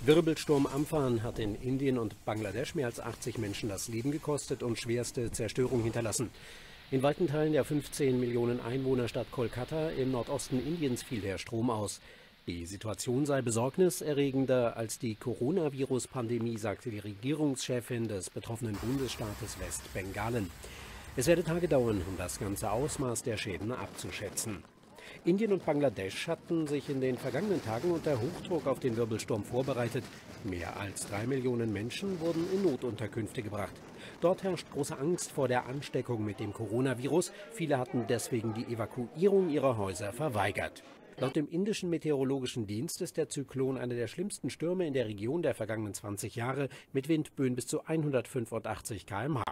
Wirbelsturm Amphan hat in Indien und Bangladesch mehr als 80 Menschen das Leben gekostet und schwerste Zerstörung hinterlassen. In weiten Teilen der 15 Millionen Einwohnerstadt Kolkata im Nordosten Indiens fiel der Strom aus. Die Situation sei besorgniserregender als die Coronavirus-Pandemie, sagte die Regierungschefin des betroffenen Bundesstaates Westbengalen. Es werde Tage dauern, um das ganze Ausmaß der Schäden abzuschätzen. Indien und Bangladesch hatten sich in den vergangenen Tagen unter Hochdruck auf den Wirbelsturm vorbereitet. Mehr als drei Millionen Menschen wurden in Notunterkünfte gebracht. Dort herrscht große Angst vor der Ansteckung mit dem Coronavirus. Viele hatten deswegen die Evakuierung ihrer Häuser verweigert. Laut dem indischen Meteorologischen Dienst ist der Zyklon einer der schlimmsten Stürme in der Region der vergangenen 20 Jahre mit Windböen bis zu 185 km/h.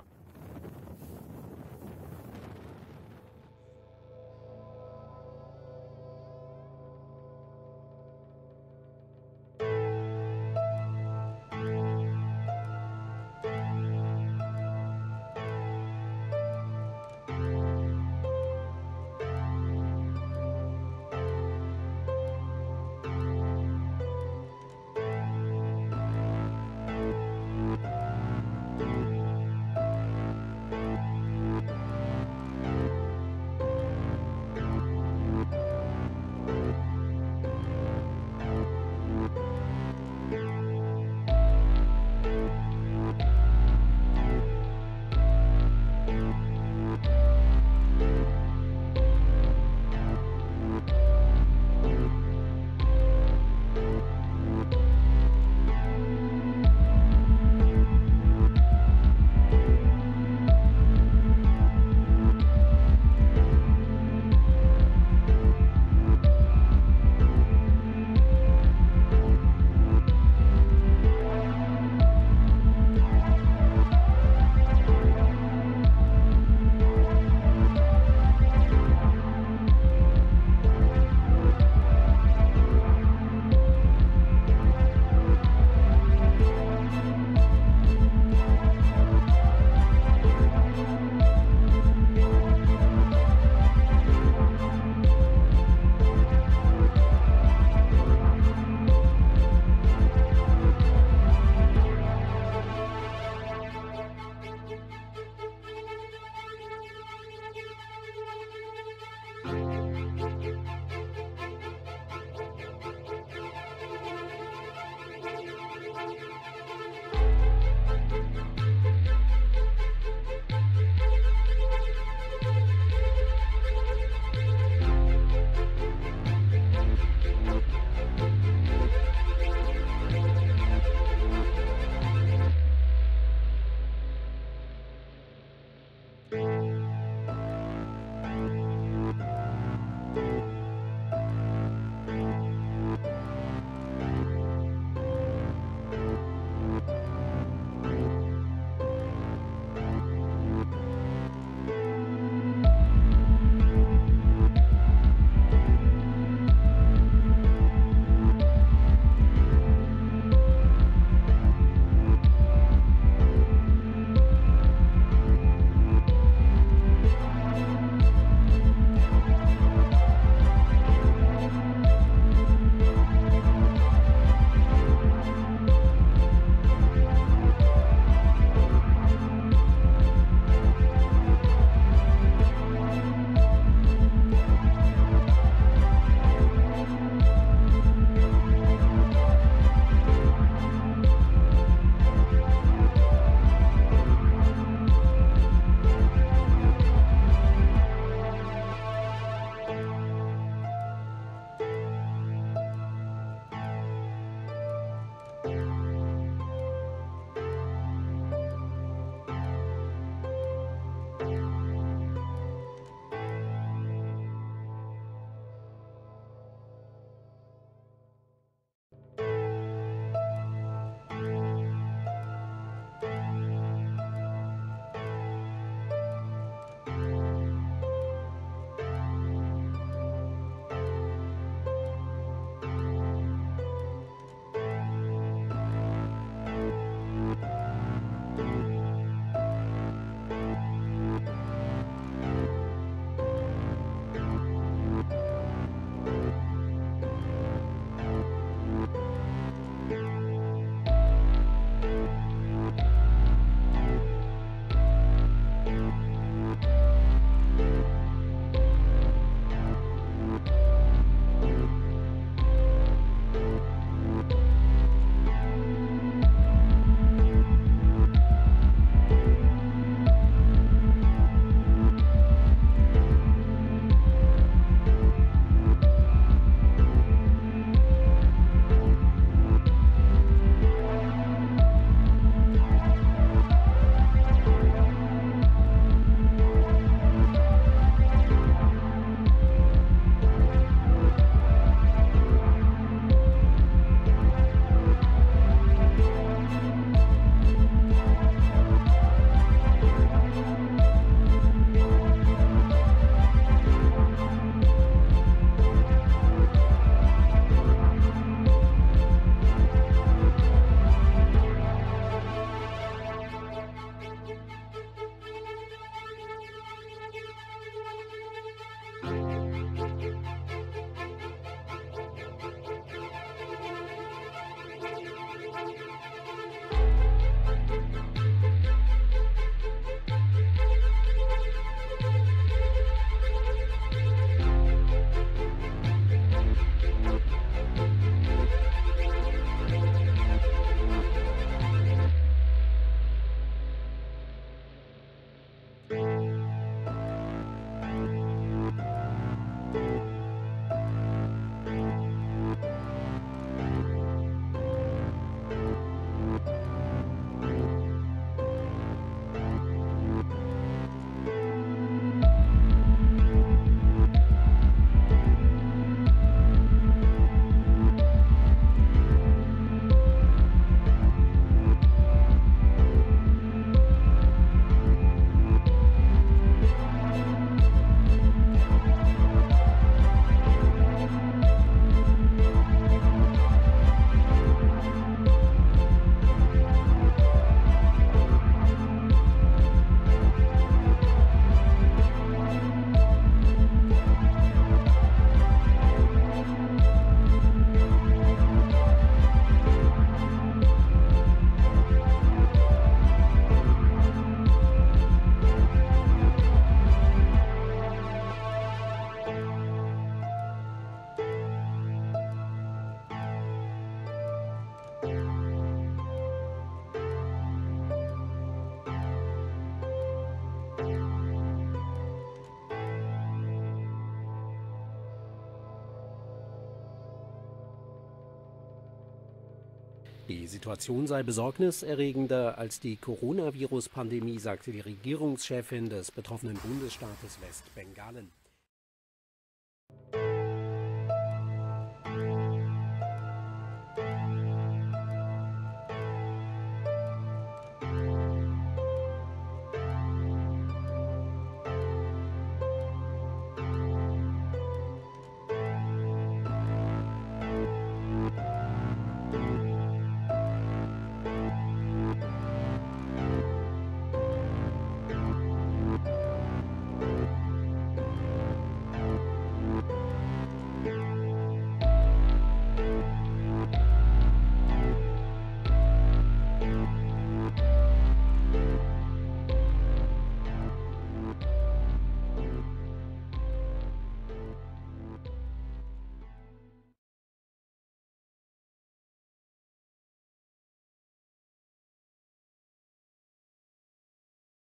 Die Situation sei besorgniserregender als die Coronavirus-Pandemie, sagte die Regierungschefin des betroffenen Bundesstaates Westbengalen.